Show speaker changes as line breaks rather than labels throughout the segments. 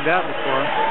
tried that before.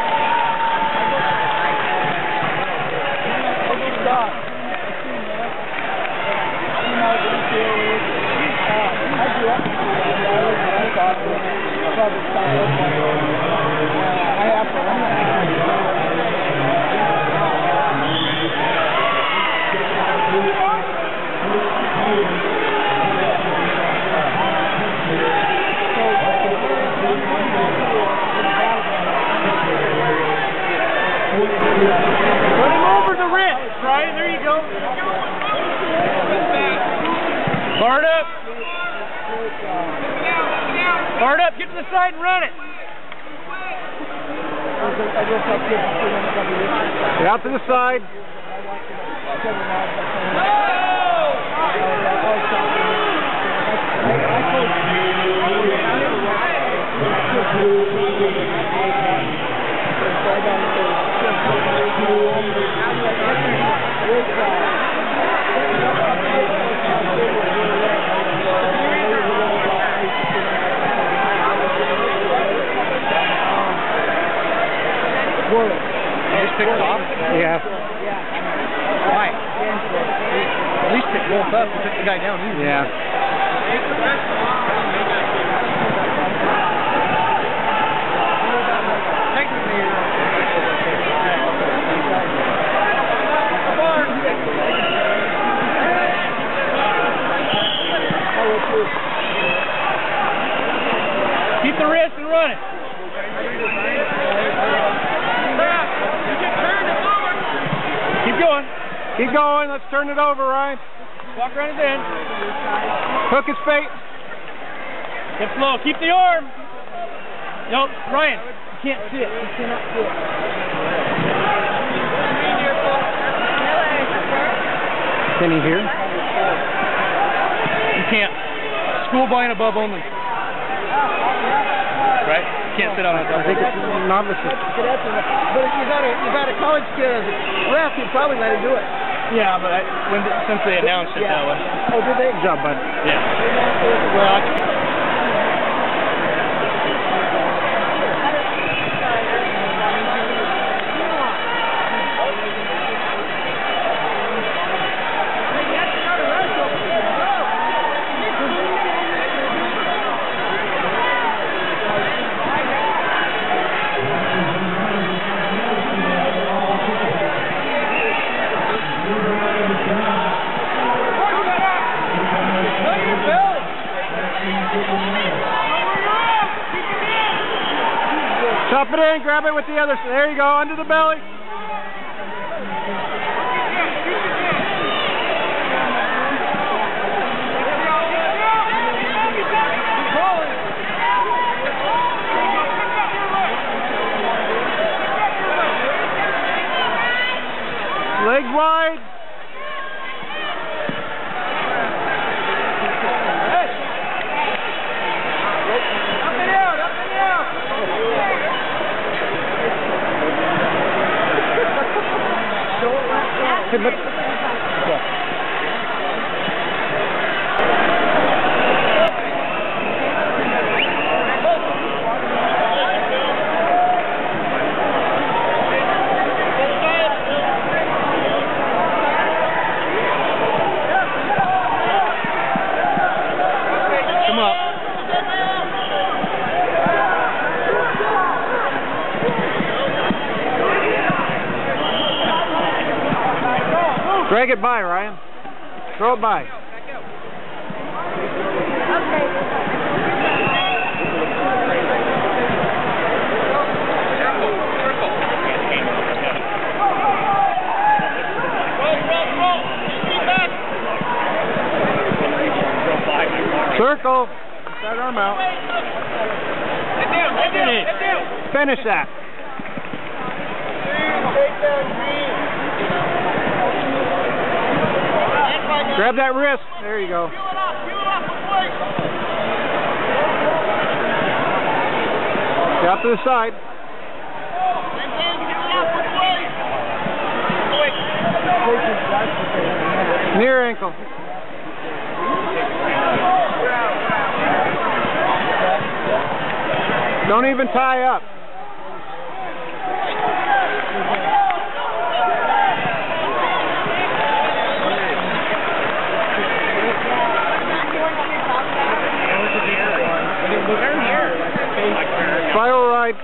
Put him over the wrist, Brian. There you go. Guard up. Guard up. Get to the side and run it.
Get out to the side.
You off?
Yeah.
Why? At least pick both up and pick the guy down easy.
Yeah.
Keep the wrist and run it. Keep going.
Keep going. Let's turn it over, Ryan.
Walk around his end.
Hook his bait.
Get slow. Keep the arm. Nope. Ryan, you can't see it. You cannot sit.
Can he hear?
You can't. School by and above only. Right? You can't sit on a
I think it's novices.
But if you got a you got a college kid as a ref, you probably let him do it.
Yeah, but I, when since they announced it that way.
Oh, did they?
Good job, bud.
Yeah. Well, I,
The other. There you go. Under the belly. But drag it by, Ryan. Throw it by. Circle. That arm out.
Finish.
Finish that. Grab that wrist. There you go. Get out to the side. Near ankle. Don't even tie up. Spiral ride.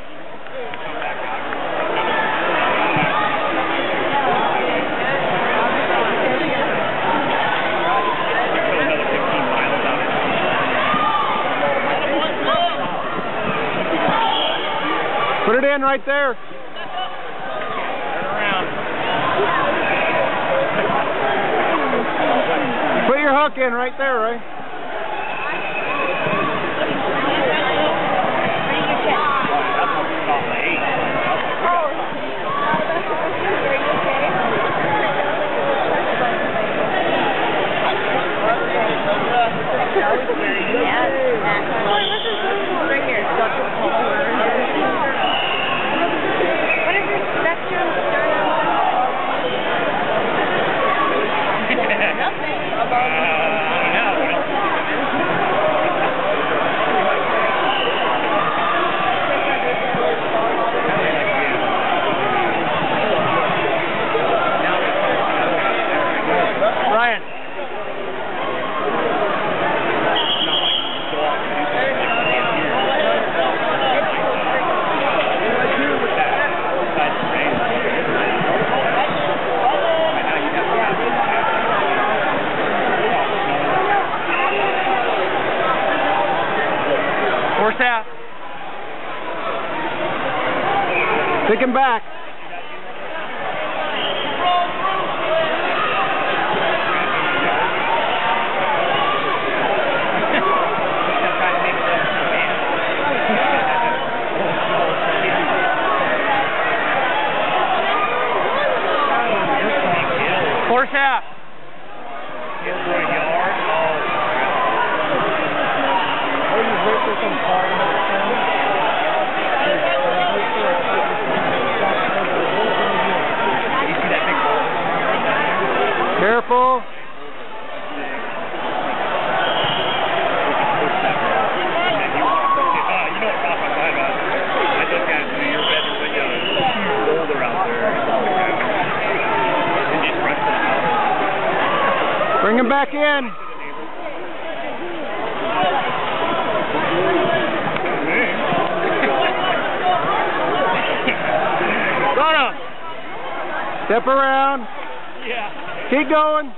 Put it in right there. Put your hook in right there,
right?
Pick him back.
Horse out.
in.
Donna,
step around.
Yeah.
Keep going.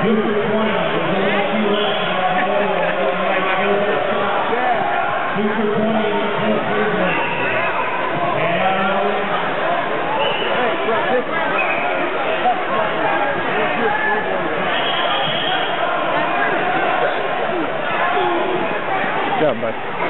Thank you. Good job, bud.